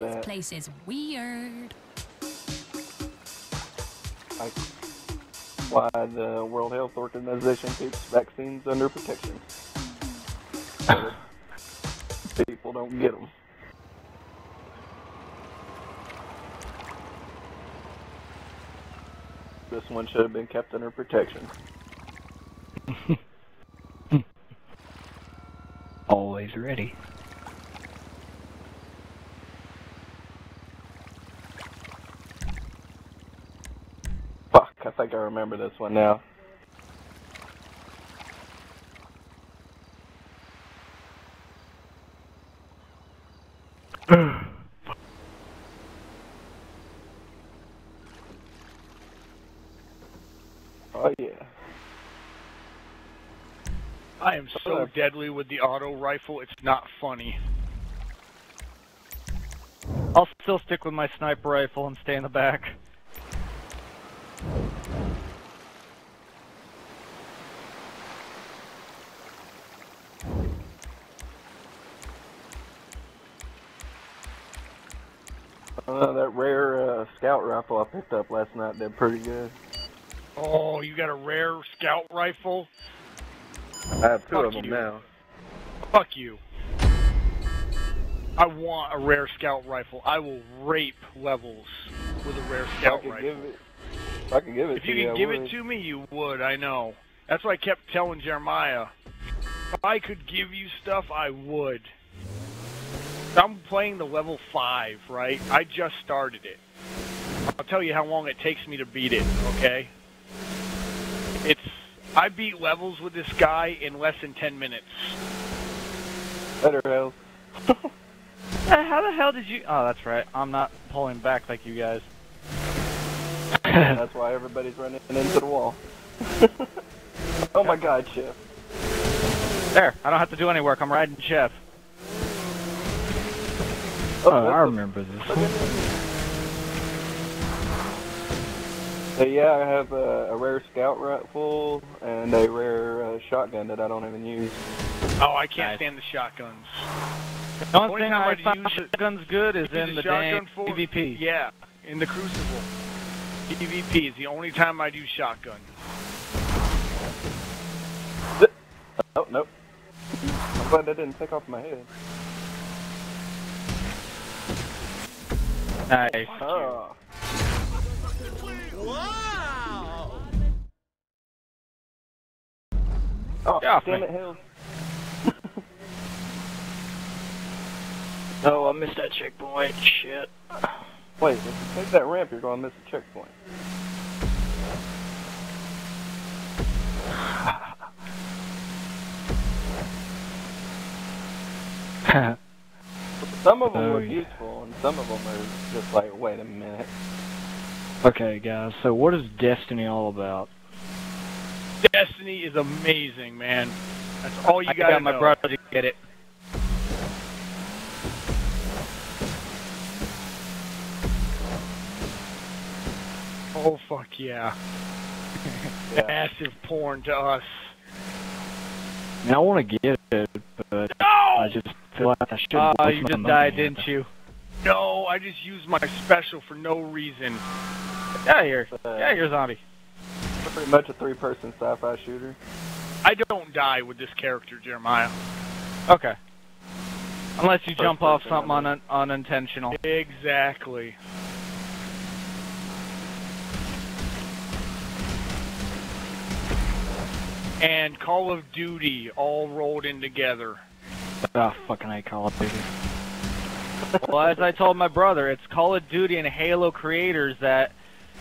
that. Place is weird. Like why the World Health Organization keeps vaccines under protection. People don't get them. This one should have been kept under protection. Always ready. Fuck, I think I remember this one now. oh yeah. I am so deadly with the auto rifle, it's not funny. I'll still stick with my sniper rifle and stay in the back. Uh, that rare uh, scout rifle I picked up last night did pretty good. Oh, you got a rare scout rifle? I have two Fuck of them you. now. Fuck you. I want a rare scout rifle. I will rape levels with a rare If I scout could rifle. give it, if I could give it If to you If you, can I give would. it to me, you would. I know. That's why I kept telling Jeremiah. If I could give you stuff, I would. I'm playing the level 5, right? I just started it. I'll tell you how long it takes me to beat it, okay? It's. I beat levels with this guy in less than 10 minutes. Better health. Eh, how the hell did you? Oh, that's right. I'm not pulling back like you guys. That's why everybody's running into the wall. oh my god, Chef. There, I don't have to do any work. I'm riding Chef. Oh, that's I a- remember this one. So yeah, I have a, a rare scout rifle and a rare uh, shotgun that I don't even use. Oh, I can't Nice. stand the shotguns. The only Only thing time I I'd find use shotguns good is in the shotgun dang for- PvP. Yeah, in the Crucible. PvP is the only time I do shotgun. Oh, nope. I'm glad that didn't take off my head. Nice. Oh. Oh, Get off damn me. it, Hill. Oh, I missed that checkpoint. Shit. Wait, if you take that ramp, you're going to miss a checkpoint. Some of them Oh, look yeah. useful, and some of them are just like, wait a minute. okay, guys. So, what is Destiny all about? Destiny is amazing, man. That's all you I gotta got my know. brother to get it. Oh fuck yeah. Yeah. Massive porn to us. I, mean, I want to get it, but No! I just feel like I should. Oh, ah, you just died, didn't you? No, I just used my special for no reason. Get out here. Uh, Get out of here, zombie. Pretty much a three-person sci-fi shooter. I don't die with this character, Jeremiah. Okay. Unless you First jump off something un- unintentional. Exactly. And Call of Duty all rolled in together. Oh, fucking I Call of Duty. Well, as I told my brother, it's Call of Duty and Halo creators that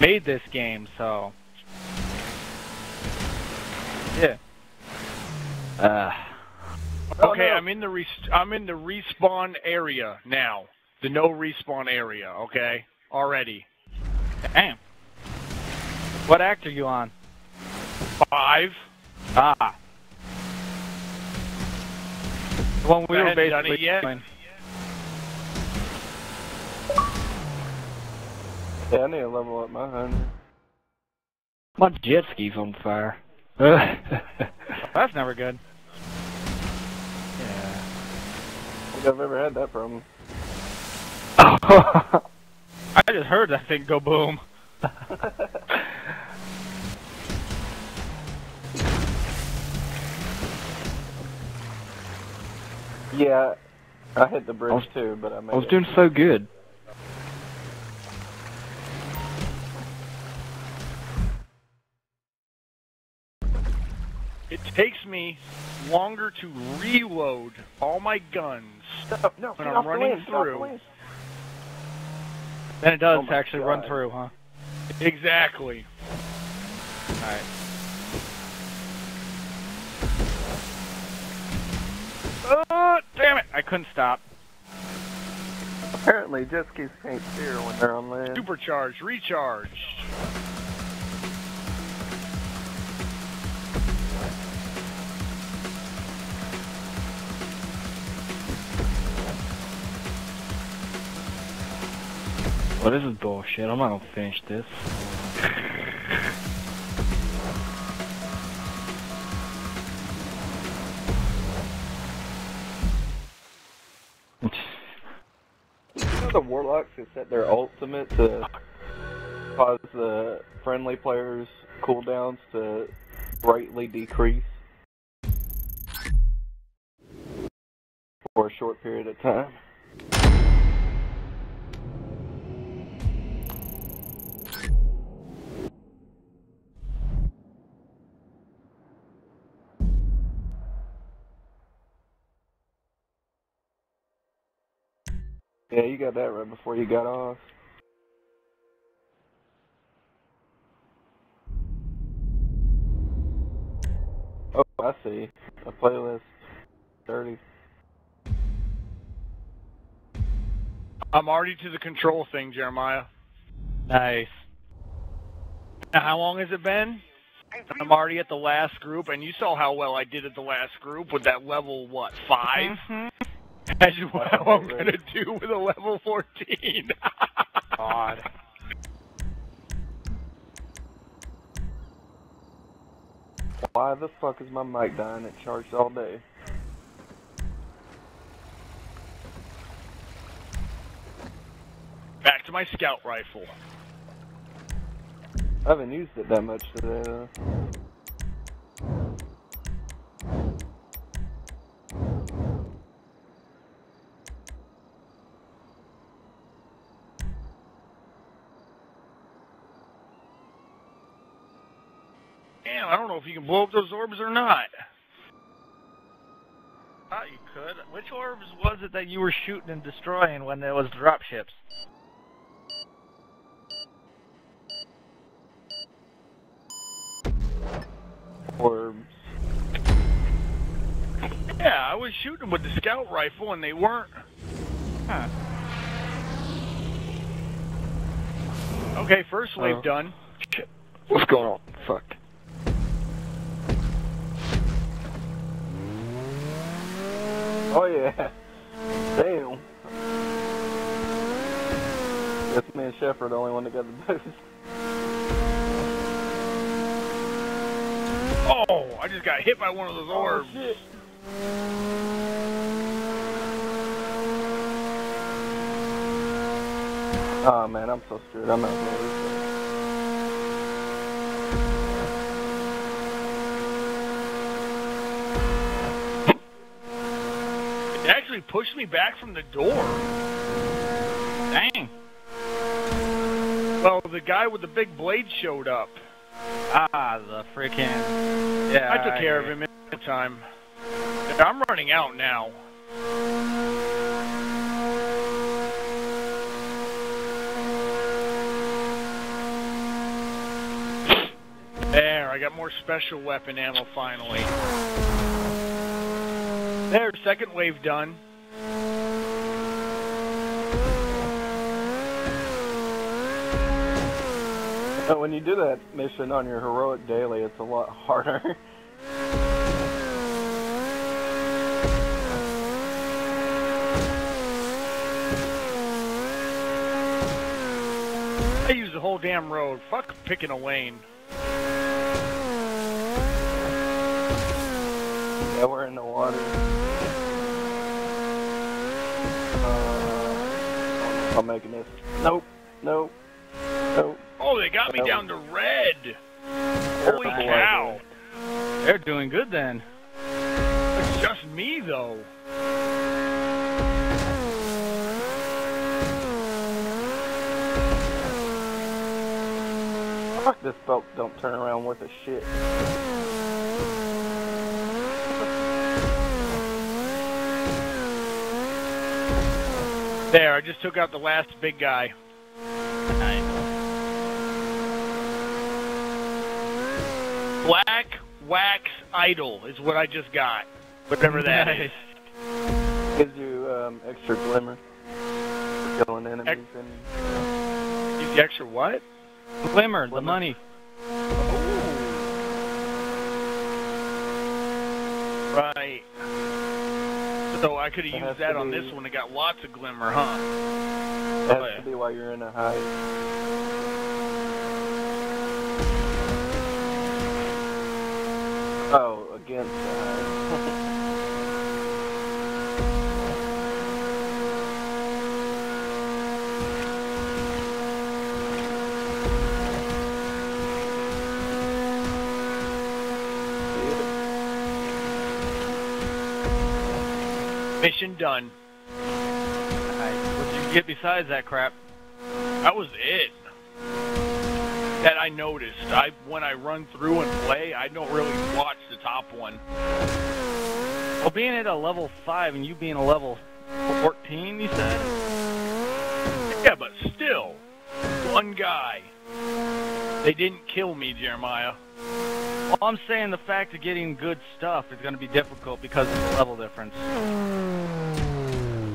made this game, so. Yeah. Uh, Oh, Okay, no. I'm in the res- I'm in the respawn area now. The no respawn area, okay? Already. Damn. What act are you on? Five. Ah. The one we I were hadn't done it basically Yeah, I need to level up my hunter. my jet ski's on fire. That's never good. Yeah. I think I've ever had that problem. I just heard that thing go boom. yeah, I hit the bridge I was- too, but I made I was it. doing so good. Takes me longer to reload all my guns. No, no, when I'm off the running lane, off the through. lane. Then it does Oh to my actually run through, huh? Exactly. Alright. Oh, damn it! I couldn't stop. Apparently, jet skis can't steer when they're on land. Supercharge, recharge. This is bullshit. I'm not gonna finish this. The warlocks who set their ultimate to cause the friendly players' cooldowns to greatly decrease for a short period of time. Yeah, you got that right before you got off. Oh, I see. A playlist. 30. I'm already to the control thing, Jeremiah. Nice. Now, how long has it been? I'm already at the last group, and you saw how well I did at the last group with that level, what, 5? Imagine what I'm going to do with a level 14. God. Why the fuck is my mic dying? It charged all day. Back to my scout rifle. I haven't used it that much today, though. Know if you can blow up those orbs or not. Thought you could. Which orbs was it that you were shooting and destroying when there was drop ships? Orbs. Yeah, I was shooting with the scout rifle, and they weren't. Huh. Okay, first wave Oh. done. What's going on? Fuck. Oh, yeah. Damn. Guess me and Shepard the only one that got the boost. Oh, I just got hit by one of those oh, orbs. Oh, shit. Oh man, I'm so screwed. I'm not gonna lose this. It actually pushed me back from the door. Dang. Well, the guy with the big blade showed up. Ah, the freaking. Yeah. I took care of him in no time. I'm running out now. There, I got more special weapon ammo finally. There, second wave done. But when you do that mission on your heroic daily, it's a lot harder. I use the whole damn road. Fuck picking a lane. yeah, we're in the water. I'm making this. Nope. Nope. Nope. Oh, they got me Nope. down to red. Holy Terrible cow. They're doing good then. It's just me, though. Fuck this belt don't turn around worth a shit. There, I just took out the last big guy. Black Wax Idol is what I just got. Whatever that is. Gives you um, extra glimmer for killing enemies and Gives you extra what? Glimmer, the money. Right. So I could have used that on be- this one and got lots of glimmer, huh? That Oh, yeah. to be while you're in a high. Oh, against the high. Mission done. What did you get besides that crap? That was it. That I noticed. I when I run through and play, I don't really watch the top one. Well, being at a level 5 and you being a level 14, you said? Yeah, but still, one guy. They didn't kill me, Jeremiah. Well, I'm saying the fact of getting good stuff is going to be difficult because of the level difference.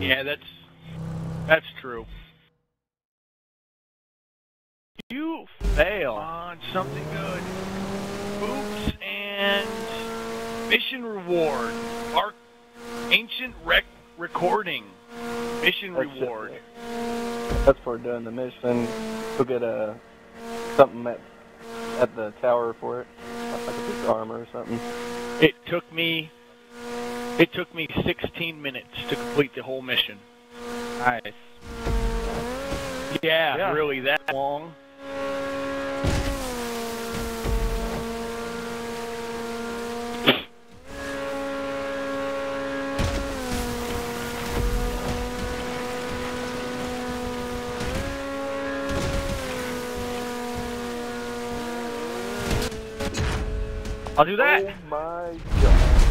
Yeah, that's that's true. You fail. on, something good. Oops, and mission reward. Arc ancient rec recording. Mission That's reward. it. That's for doing the mission. We'll get a something at at the tower for it, like a piece of armor or something. It took me it took me 16 minutes to complete the whole mission. Nice. Yeah, Yeah. really that long. I'll do that. Oh my god!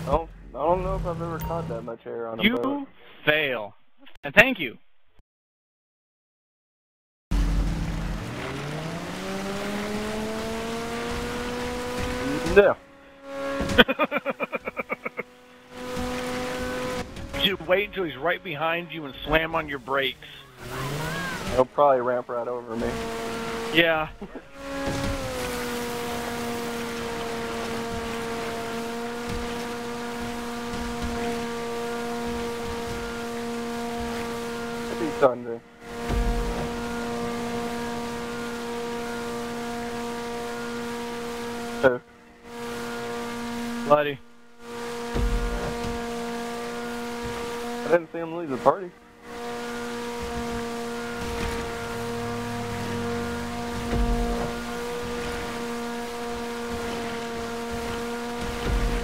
I don't, I don't know if I've ever caught that much hair on a You boat. fail. And thank you. No. You wait until he's right behind you and slam on your brakes. He'll probably ramp right over me. Yeah. Maybe thunder. So, I didn't see him leave the party.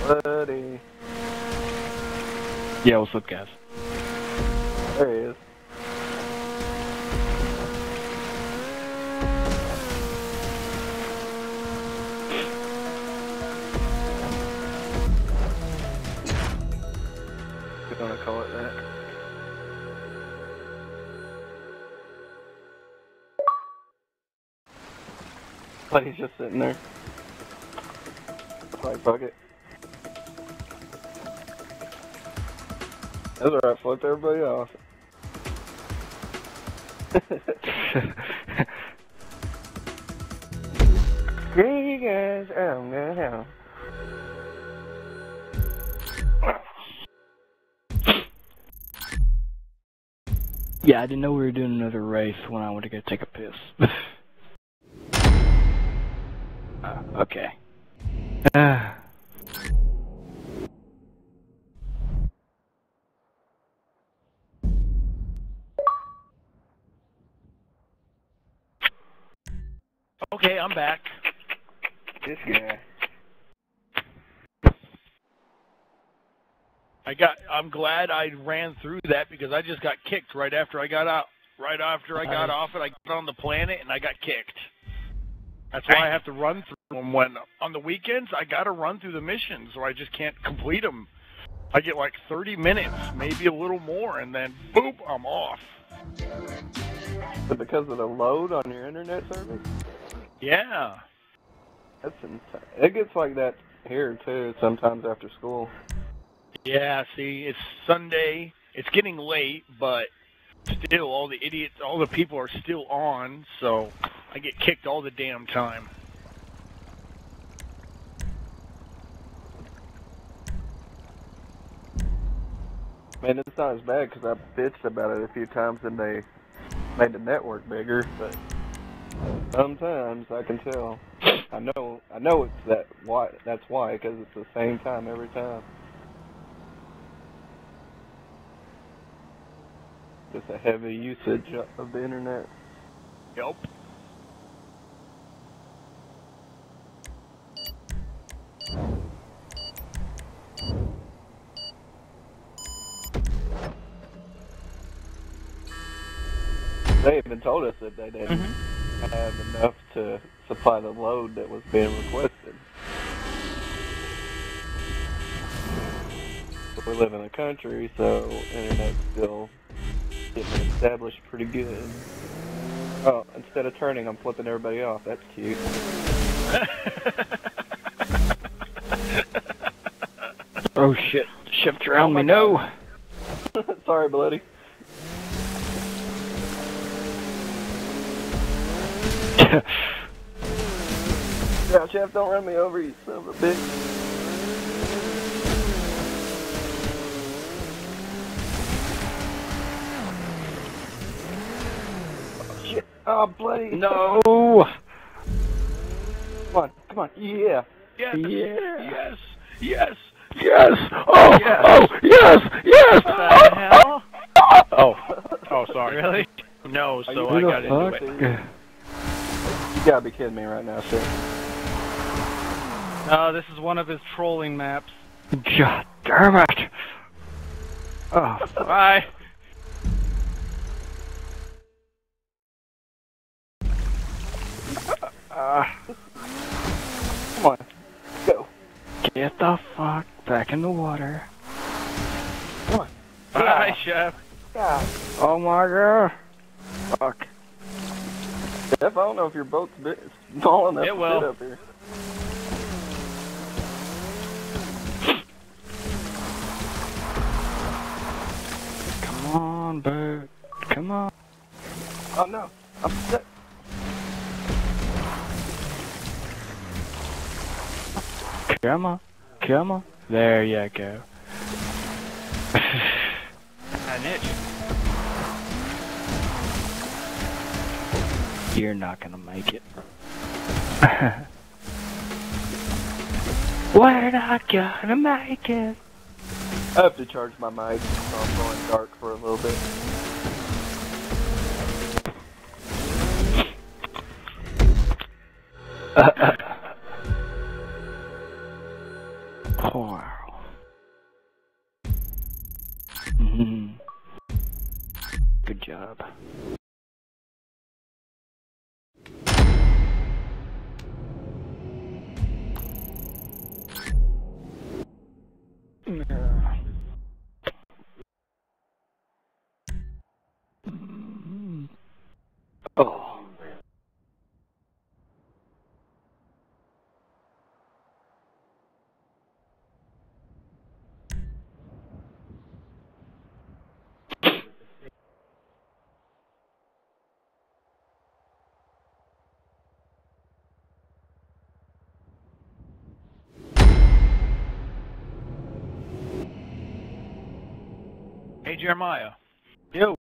Buddy. Yeah, what's up, guys? We're gonna call it that. But he's just sitting there. Like, fuck it. That's alright, flipped everybody off. You guys, I'm gonna hell. Yeah, I didn't know we were doing another race when I went to go take a piss. uh, okay. Uh, I'm glad I ran through that because I just got kicked right after I got out. Right after I got off it, I got on the planet and I got kicked. That's why I have to run through them. When on the weekends, I got to run through the missions, or I just can't complete them. I get like 30 minutes, maybe a little more, and then boop, I'm off. But because of the load on your internet service, Yeah. that's insane. It gets like that here too. Sometimes after school. Yeah, see, it's Sunday. It's getting late, but still, all the idiots, all the people are still on, so I get kicked all the damn time. Man, it's not as bad because I bitched about it a few times and they made the network bigger. But sometimes I can tell. I know. I know it's that why. That's why because it's the same time every time. Just a heavy usage of the internet. Yep. They even told us that they didn't mm-hmm. have enough to supply the load that was being requested. But we live in the country, so internet's still getting established pretty good. Oh, instead of turning, I'm flipping everybody off. That's cute. Oh shit. Shift around me, no. Sorry, bloody. Yeah, Chef, don't run me over, you son of a bitch. Oh, shit. Oh, bloody. no. Come on, come on. Yeah. yes, Yeah. yes, yes, yes. Oh, Yes. oh, yes, yes. What the oh, hell? Oh oh. oh, oh, sorry. Really? No, so I got the into it. You gotta be kidding me right now, sir. Oh, this is one of his trolling maps. God damn it. Oh, Bye. Come on. Go. get the fuck back in the water. Bye, ah. chef. God. Oh my god. Fuck. Chef, I don't know if your boat's big, small enough It to will. fit up here. Come on, boat. Come on. Oh no, I'm stuck. Come on. Come on. There you go. An itch. You're not gonna make it. We're not gonna make it. I have to charge my mic, so I'm going dark for a little bit. Wow. Oh. Hey, Jeremiah.